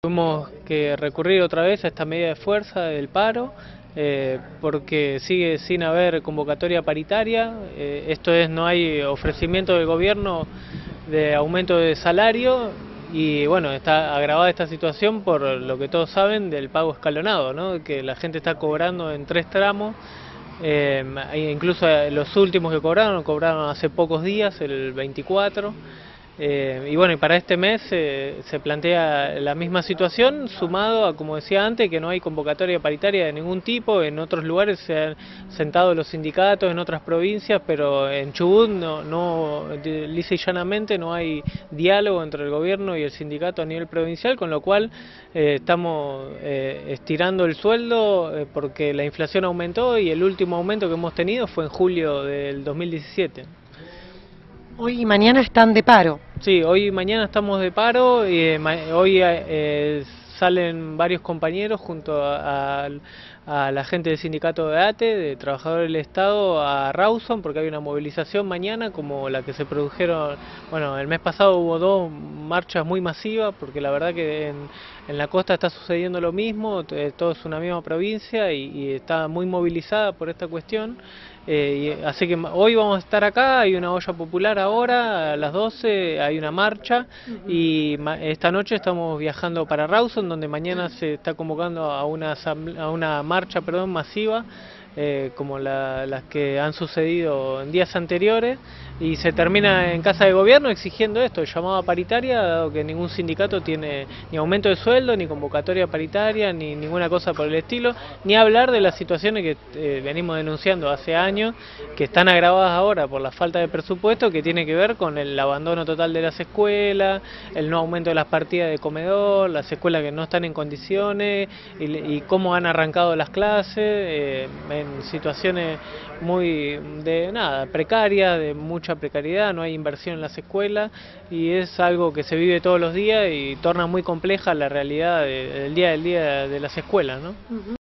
Tuvimos que recurrir otra vez a esta medida de fuerza del paro eh, porque sigue sin haber convocatoria paritaria, eh, esto es, no hay ofrecimiento del gobierno de aumento de salario y bueno, está agravada esta situación por lo que todos saben del pago escalonado, ¿no? que la gente está cobrando en tres tramos, eh, incluso los últimos que cobraron, cobraron hace pocos días, el 24. Eh, y bueno, y para este mes eh, se plantea la misma situación, sumado a, como decía antes, que no hay convocatoria paritaria de ningún tipo, en otros lugares se han sentado los sindicatos, en otras provincias, pero en Chubut no, no lisa y llanamente no hay diálogo entre el gobierno y el sindicato a nivel provincial, con lo cual eh, estamos estirando el sueldo porque la inflación aumentó y el último aumento que hemos tenido fue en julio del 2017. Hoy y mañana están de paro. Sí, hoy y mañana estamos de paro y eh, hoy eh, salen varios compañeros junto a, la gente del sindicato de ATE, de Trabajadores del Estado, a Rawson, porque hay una movilización mañana como la que se produjeron, bueno, el mes pasado hubo dos marchas muy masivas, porque la verdad que en, la costa está sucediendo lo mismo, todo es una misma provincia y, y está muy movilizada por esta cuestión. Eh, así que hoy vamos a estar acá, hay una olla popular ahora, a las 12 hay una marcha y esta noche estamos viajando para Rawson, donde mañana se está convocando a una, a una marcha perdón, masiva eh, como las que han sucedido en días anteriores y se termina en Casa de Gobierno exigiendo esto, llamada paritaria, dado que ningún sindicato tiene ni aumento de sueldo, ni convocatoria paritaria, ni ninguna cosa por el estilo, ni hablar de las situaciones que eh, venimos denunciando hace años, que están agravadas ahora por la falta de presupuesto, que tiene que ver con el abandono total de las escuelas, el no aumento de las partidas de comedor, las escuelas que no están en condiciones y, cómo han arrancado las clases. Eh, situaciones muy de nada, precarias, de mucha precariedad, no hay inversión en las escuelas y es algo que se vive todos los días y torna muy compleja la realidad del día del día de las escuelas, ¿no?